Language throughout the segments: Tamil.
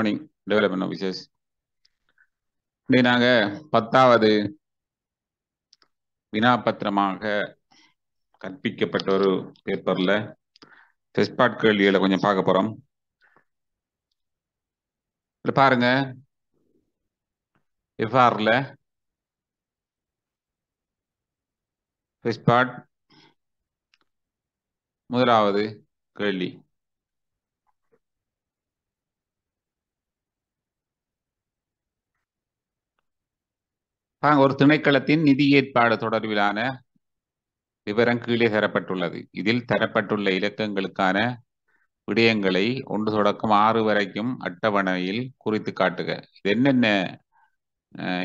மார்னிங் டெவலப்மெண்ட் ஆஃபீஸர்ஸ் இன்னைக்கு நாங்கள் பத்தாவது வினாபத்திரமாக கற்பிக்கப்பட்ட ஒரு பேப்பரில் டெஸ்ட்பாட் கேள்விகளை கொஞ்சம் பார்க்க போகிறோம் இதில் பாருங்க. எஃப்ஆரில் டெஸ்ட்பாட் முதலாவது கேள்வி. ஒரு திணைக்களத்தின் நிதி ஏற்பாடு தொடர்பிலான விவரம் கீழே தரப்பட்டுள்ளது. இதில் தரப்பட்டுள்ள இலக்கங்களுக்கான விடயங்களை ஒன்று தொடக்கம் ஆறு வரைக்கும் அட்டவணையில் குறித்து காட்டுக. இது என்னென்ன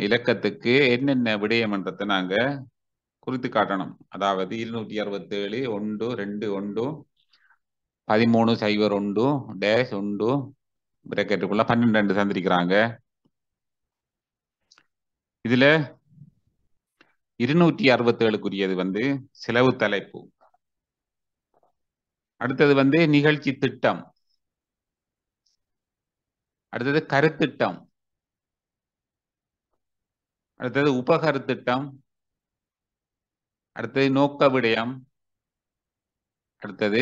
இலக்கத்துக்கு என்னென்ன விடயம் என்றதை நாங்க குறித்து காட்டணும்? அதாவது இருநூற்றி அறுபத்தேழு ஒன்று ரெண்டு ஒன்று பதிமூணு சைபர் ஒன்று டேஷ் ஒன்று பிரக்கெட்டுக்குள்ள பன்னெண்டு தந்திருக்கிறாங்க. இதுல இருநூற்றி அறுபத்தேழுக்குரியது வந்து செலவு தலைப்பு. அடுத்தது வந்து நிகழ்ச்சி திட்டம். அடுத்தது கருத்திட்டம் அடுத்தது உபகருத்திட்டம் அடுத்தது நோக்க விடயம். அடுத்தது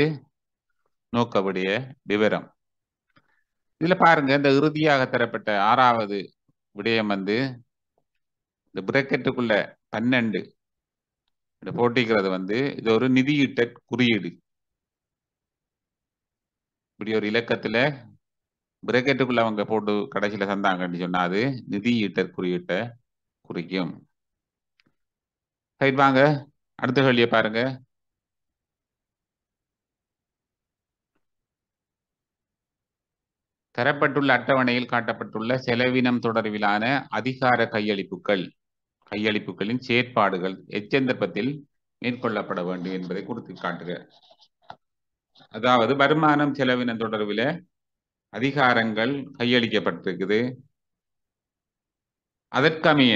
நோக்க விடய விவரம். இதுல பாருங்க இந்த இறுதியாக தரப்பட்ட ஆறாவது விடயம் வந்து இந்த பிரேக்கெட்டுக்குள்ள பன்னெண்டு. இந்த போட்டிக்கிறது வந்து இது ஒரு நிதியீட்ட குறியீடு. இப்படி ஒரு இலக்கத்துல பிரேக்கெட்டுக்குள்ள அவங்க போட்டு கடைசியில சந்தாங்கன்னு சொன்னா அது நிதியீட்டர் குறியீட்டை குறிக்கும். சரி வாங்க. அடுத்த கேள்வியை பாருங்க. தரப்பட்டுள்ள அட்டவணையில் காட்டப்பட்டுள்ள செலவினம் தொடர்பிலான அதிகார கையளிப்புகள். கையளிப்புகளின் செயற்பாடுகள் எச்சந்தர்ப்பத்தில் மேற்கொள்ளப்பட வேண்டும் என்பதை கொடுத்து காட்டுக. அதாவது வருமானம் செலவின தொடர்பில் அதிகாரங்கள் கையளிக்கப்பட்டிருக்குது. அதற்கமைய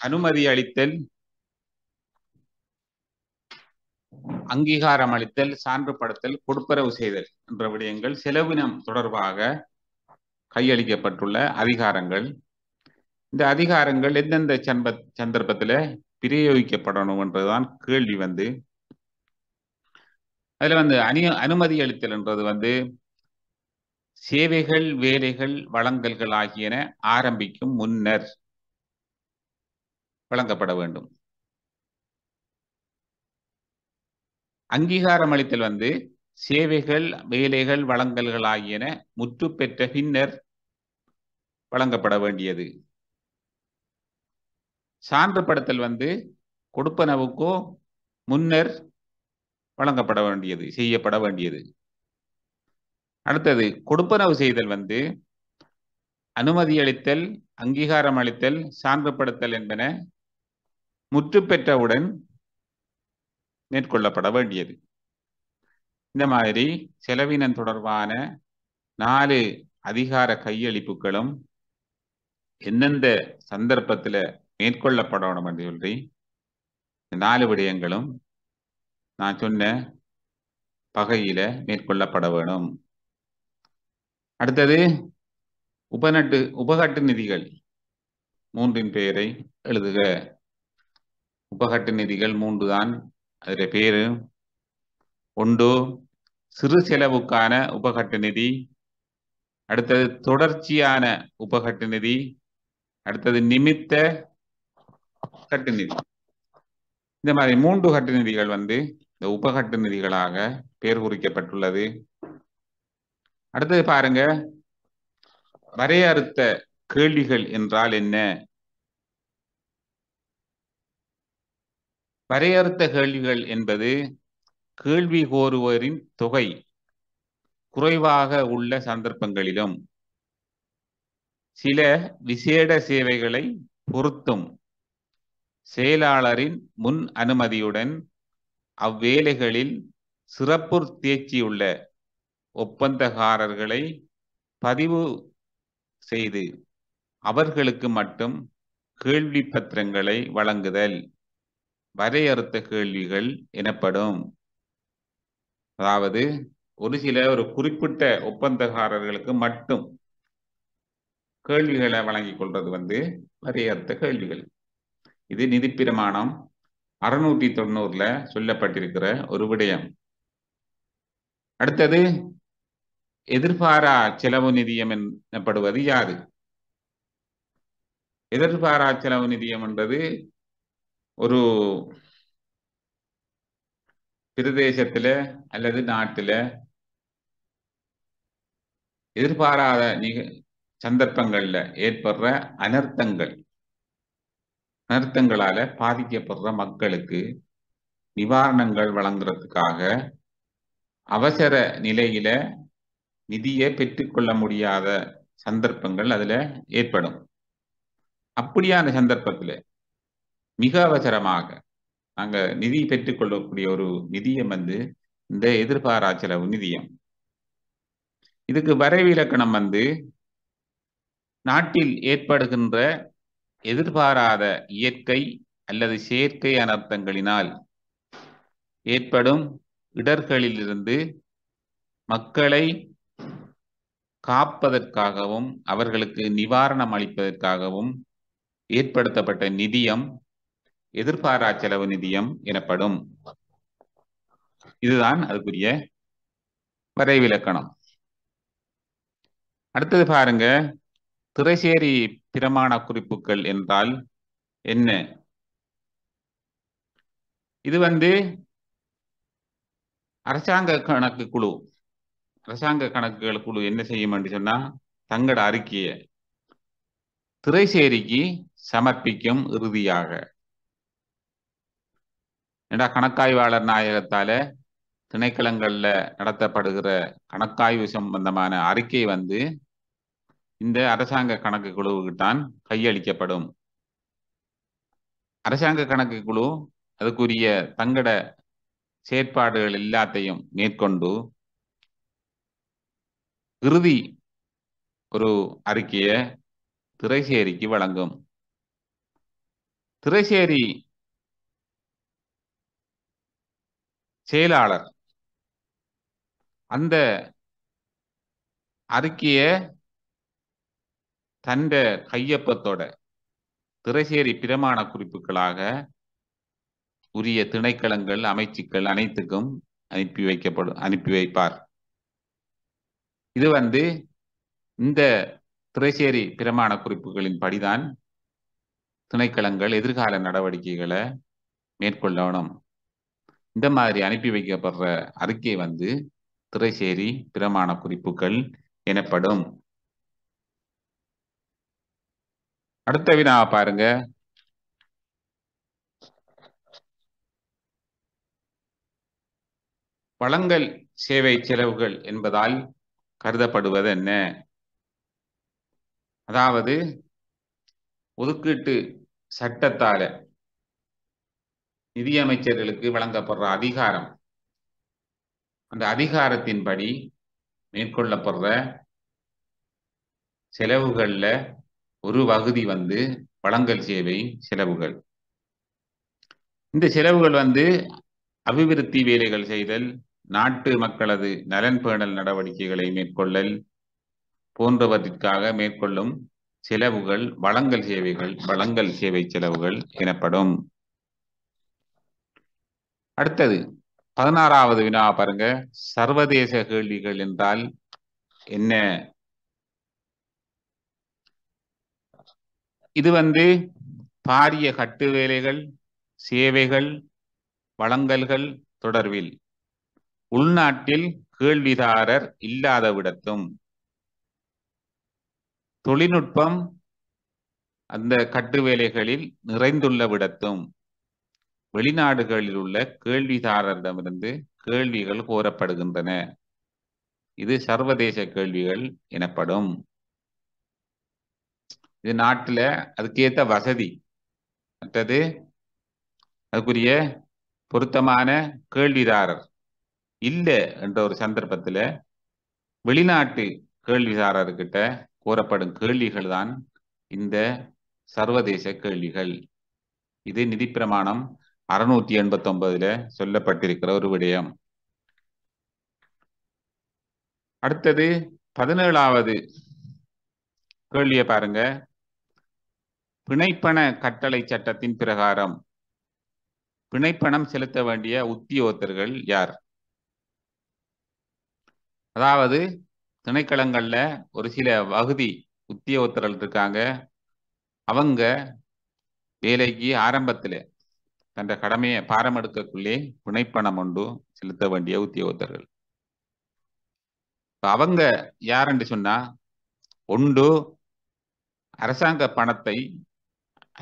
அனுமதி அளித்தல் அங்கீகாரம் அளித்தல் சான்றுபடுத்தல் கொடுப்பரவு செய்தல் என்ற விடயங்கள் செலவினம் தொடர்பாக கையளிக்கப்பட்டுள்ள அதிகாரங்கள். இந்த அதிகாரங்கள் எந்தெந்த சந்த சந்தர்ப்பத்தில் பிரயோகிக்கப்படணும் என்றதுதான் கேள்வி வந்து. அதுல வந்து அணி அனுமதி அளித்தல் என்றது வந்து சேவைகள் வேலைகள் வழங்கல்கள் ஆகியன ஆரம்பிக்கும் முன்னர் வழங்கப்பட வேண்டும். அங்கீகாரம் அளித்தல் வந்து சேவைகள் வேலைகள் வழங்கல்கள் ஆகியன முற்று பெற்ற பின்னர் வழங்கப்பட வேண்டியது. சான்றுபடுத்தல் வந்து கொடுப்பனவுக்கோ முன்னர் வழங்கப்பட வேண்டியது செய்யப்பட வேண்டியது. அடுத்தது கொடுப்பனவு செய்தல் வந்து அனுமதி அளித்தல் அங்கீகாரம் அளித்தல் சான்றுபடுத்தல் என்பன முற்று பெற்றவுடன் மேற்கொள்ளப்பட வேண்டியது. இந்த மாதிரி செலவினம் தொடர்பான நாலு அதிகார கையளிப்புகளும் எந்தெந்த சந்தர்ப்பத்தில் மேற்கொள்ளப்படணும் என்று சொல்லி இந்த நாலு விடயங்களும் நான் சொன்ன பகையில மேற்கொள்ளப்பட வேணும். அடுத்தது உபநட்டு உபகட்டு நிதிகள் மூன்றின் பெயரை எழுதுக. உபகட்டு நிதிகள் மூன்று தான் அதில் பேரு ஒன்று சிறு செலவுக்கான உபகட்ட நிதி அடுத்தது தொடர்ச்சியான உபகட்ட நிதி அடுத்தது நிமித்த கட்டு நிதி. இந்த மாதிரி மூன்று கட்டு நிதிகள் வந்து இந்த உபகட்டு நிதிகளாக பேர் குறிக்கப்பட்டுள்ளது. அடுத்தது பாருங்க வரையறுத்த கேள்விகள் என்றால் என்ன? வரையறுத்த கேள்விகள் என்பது கேள்வி கோருவோரின் தொகை குறைவாக உள்ள சந்தர்ப்பங்களிலும். சில விசேட சேவைகளை பொருத்தும் செயலாளரின் முன் அனுமதியுடன் அவ்வேலைகளில் சிறப்பு தேர்ச்சியுள்ள ஒப்பந்தக்காரர்களை பதிவு செய்து அவர்களுக்கு மட்டும் கேள்வி பத்திரங்களை வழங்குதல். வரையறுத்த கேள்விகள் எனப்படும். அதாவது ஒரு சில ஒரு குறிப்பிட்ட ஒப்பந்தக்காரர்களுக்கு மட்டும் கேள்விகளை வழங்கிக் கொள்வது வந்து வரையறுத்த கேள்விகள். இது நிதி பிரமாணம் அறுநூற்றி தொண்ணூறுல சொல்லப்பட்டிருக்கிற ஒரு விடயம். அடுத்தது எதிர்பாரா செலவு நிதியம் எனப்படுவது யாது எதிர்பாரா செலவு நிதியம் என்பது ஒரு பிரதேசத்துல அல்லது நாட்டுல எதிர்பாராத நிக சந்தர்ப்பங்கள்ல ஏற்படுற அனர்த்தங்கள். அனர்த்தங்களால பாதிக்கப்படுற மக்களுக்கு நிவாரணங்கள் வழங்குறதுக்காக அவசர நிலையில நிதியை பெற்றுக்கொள்ள முடியாத சந்தர்ப்பங்கள் அதுல ஏற்படும். அப்படியான சந்தர்ப்பத்துல மிக அவசரமாக. நாங்க நிதி பெற்றுக்கொள்ளக்கூடிய ஒரு நிதியம் வந்து இந்த எதிர்பாரா செலவு நிதியம். இதுக்கு வரைவிலக்கணம் வந்து நாட்டில் ஏற்படுகின்ற எதிர்பாராத இயற்கை அல்லது செயற்கை அனர்த்தங்களினால் ஏற்படும் இடர்களிலிருந்து மக்களை காப்பதற்காகவும் அவர்களுக்கு நிவாரணம் அளிப்பதற்காகவும் ஏற்படுத்தப்பட்ட நிதியம் எதிர்பாரா செலவு நிதியம் எனப்படும். இதுதான் அதுக்குரிய வரைவிலக்கணம் அடுத்தது பாருங்க திரைசேரி பிரமாண குறிப்புகள் என்றால் என்ன? இது வந்து அரசாங்க கணக்கு குழு. அரசாங்க கணக்குகள் குழு என்ன செய்யும் என்று சொன்னா தங்களோட அறிக்கையை திரைசேரிக்கு சமர்ப்பிக்கும் இறுதியாக. ஏண்டா கணக்காய்வாளர் நாயகத்தால திணைக்களங்கள்ல நடத்தப்படுகிற கணக்காய்வு சம்பந்தமான அறிக்கை வந்து இந்த அரசாங்க கணக்கு குழுவுக்கு தான் கையளிக்கப்படும். அரசாங்க கணக்கு குழு அதுக்குரிய தங்கட செயற்பாடுகள் எல்லாத்தையும் மேற்கொண்டு இறுதி ஒரு அறிக்கையை திரைசேரிக்கு வழங்கும். திரைசேரி செயலாளர். அந்த அறிக்கைய தண்ட கையொப்பத்தோட திரைசேரி பிரமாண குறிப்புகளாக உரிய திணைக்களங்கள் அமைச்சுக்கள் அனைத்துக்கும் அனுப்பி வைக்கப்படும் அனுப்பி வைப்பார். இது வந்து இந்த திரைசேரி பிரமாண குறிப்புகளின் படிதான் திணைக்களங்கள் எதிர்கால நடவடிக்கைகளை மேற்கொள்ளணும். இந்த மாதிரி அனுப்பி வைக்கப்படுற அறிக்கை வந்து திரைசேரி பிரமாண குறிப்புகள் எனப்படும். அடுத்த வினா பாருங்க. வளங்கள் சேவை செலவுகள் என்பதால் கருதப்படுவது என்ன? அதாவது ஒதுக்கீட்டு சட்டத்தால நிதியமைச்சர்களுக்கு வழங்கப்படுற அதிகாரம். அந்த அதிகாரத்தின்படி மேற்கொள்ளப்படுற செலவுகளில் ஒரு பகுதி வந்து வழங்கல் சேவை செலவுகள். இந்த செலவுகள் வந்து அபிவிருத்தி வேலைகள் செய்தல் நாட்டு மக்களது நலன் பேணல் நடவடிக்கைகளை மேற்கொள்ளல் போன்றவற்றிற்காக மேற்கொள்ளும் செலவுகள் வழங்கல் சேவைகள் வழங்கல் சேவை செலவுகள் எனப்படும். அடுத்தது பதினாறாவது வினா பாருங்க. சர்வதேச கேள்விகள் என்றால் என்ன? இது வந்து பாரிய கட்டு வேலைகள் சேவைகள் வழங்கல்கள் தொடர்பில். உள்நாட்டில் கேள்விதாரர் இல்லாதவிடத்தும் தொழில்நுட்பம் அந்த கட்டு வேலைகளில் நிறைந்துள்ள விடத்தும். வெளிநாடுகளில் உள்ள கேள்விதாரரிடமிருந்து கேள்விகள் கோரப்படுகின்றன. இது சர்வதேச கேள்விகள் எனப்படும். இது நாட்டில் அதுக்கேத்த வசதி. மற்றது அதுக்குரிய பொருத்தமான கேள்விதாரர் இல்ல என்ற ஒரு சந்தர்ப்பத்துல வெளிநாட்டு கேள்விதாரர்கிட்ட கூறப்படும் கேள்விகள் தான் இந்த சர்வதேச கேள்விகள். இது நிதி பிரமாணம் அறுநூத்தி எண்பத்தி ஒன்பதுல சொல்லப்பட்டிருக்கிற ஒரு விடயம். அடுத்தது பதினேழாவது கேள்வியை பாருங்க. பிணைப்பண கட்டளை சட்டத்தின் பிரகாரம் பிணைப்பணம் செலுத்த வேண்டிய உத்தியோகத்தர்கள் யார்? அதாவது திணைக்களங்களில் ஒரு சில வகுதி உத்தியோகத்தர்கள் இருக்காங்க. அவங்க வேலைக்கு ஆரம்பத்தில் தன்ற கடமையை பாரம் எடுக்கக்குள்ளே பிணைப்பணம் ஒன்று செலுத்த வேண்டிய உத்தியோகத்தர்கள். அவங்க யாருன்னு சொன்னா ஒன்று அரசாங்க பணத்தை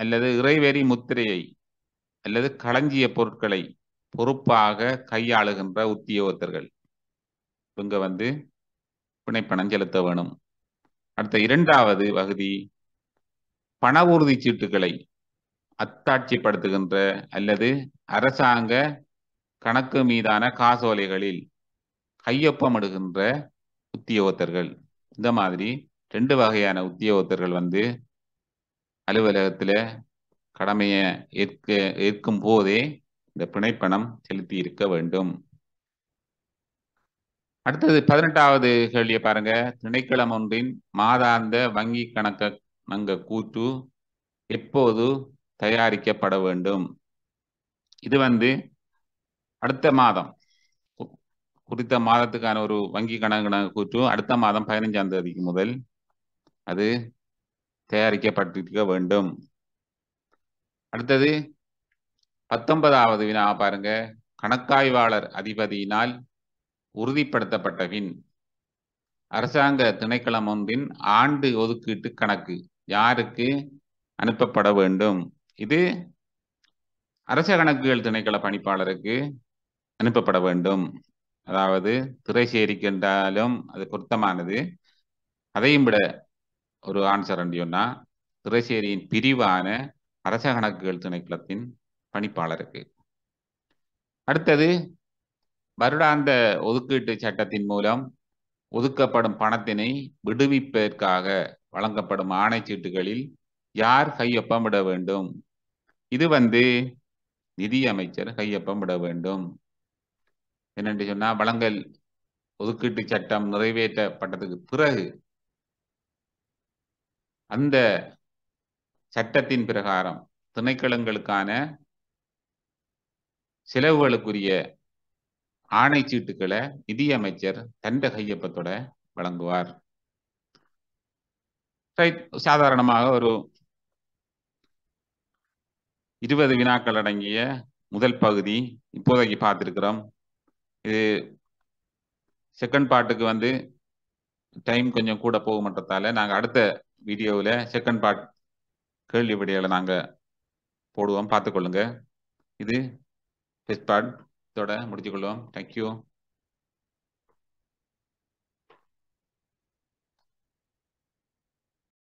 அல்லது இறைவெறி முத்திரையை அல்லது களஞ்சிய பொருட்களை பொறுப்பாக கையாளுகின்ற உத்தியோகத்தர்கள். இவங்க வந்து பிணைப்பணம் செலுத்த வேணும். அடுத்த இரண்டாவது பகுதி பண உறுதி சீட்டுகளை அத்தாட்சிப்படுத்துகின்ற அல்லது அரசாங்க கணக்கு மீதான காசோலைகளில் கையொப்பமிடுகின்ற உத்தியோகத்தர்கள். இந்த மாதிரி ரெண்டு வகையான உத்தியோகத்தர்கள் வந்து அலுவலகத்தில் கடமையை ஏற்க ஏற்கும் போதே இந்த பிணைப்பணம் செலுத்தி இருக்க வேண்டும். அடுத்தது பதினெட்டாவது கேள்வியை பாருங்க. திணைக்களம் ஒன்றின் மாதாந்த வங்கி கணக்க நங்க கூற்று எப்போது தயாரிக்கப்பட வேண்டும். இது வந்து அடுத்த மாதம். குறித்த மாதத்துக்கான ஒரு வங்கி கணக்கு கூற்று அடுத்த மாதம் பதினைஞ்சாம் தேதிக்கு முதல் அது தயாரிக்கப்பட்டிருக்க வேண்டும். அடுத்தது பத்தொன்பதாவது வினா பாருங்க. கணக்காய்வாளர் அதிபதியினால் உறுதிப்படுத்தப்பட்ட பின் அரசாங்க திணைக்களம் ஒன்றின் ஆண்டு ஒதுக்கீட்டு கணக்கு யாருக்கு அனுப்பப்பட வேண்டும்? இது அரச கணக்குகள் திணைக்கள பணிப்பாளருக்கு அனுப்பப்பட வேண்டும். அதாவது திரைசேரிக்கு என்றாலும் அது பொருத்தமானது. அதையும் விட ஒரு ஆன்சர் சொன்னா திரைசேரியின் பிரிவான அரச கணக்குகள் திணைக்களத்தின் பணிப்பாளருக்கு. அடுத்தது வருடாந்த ஒதுக்கீட்டு சட்டத்தின் மூலம் ஒதுக்கப்படும் பணத்தினை விடுவிப்பதற்காக வழங்கப்படும் ஆணைச்சீட்டுகளில் யார் கையொப்பமிட வேண்டும்? இது வந்து நிதியமைச்சர் கையொப்பமிட வேண்டும். என்னென்று சொன்னா வழங்கல் ஒதுக்கீட்டு சட்டம் நிறைவேற்றப்பட்டதுக்கு பிறகு அந்த சட்டத்தின் பிரகாரம் திணைக்களங்களுக்கான செலவுகளுக்குரிய ஆணைச்சீட்டுக்களை நிதியமைச்சர் தண்ட கையொப்பத்தோட வழங்குவார். சாதாரணமாக ஒரு இருபது வினாக்கள் அடங்கிய முதல் பகுதி இப்போதைக்கு பார்த்துருக்கிறோம். இது செகண்ட் பார்ட்டுக்கு வந்து டைம் கொஞ்சம் கூட போகுமன்றதால நாங்கள் அடுத்த வீடியோவில் செகண்ட் பார்ட் கேள்வி விடைகளை நாங்கள் போடுவோம். பார்த்துக்கொள்ளுங்க. இது ஃபஸ்ட் பார்ட் இதோட முடிச்சுக்கொள்வோம் தேங்க்யூ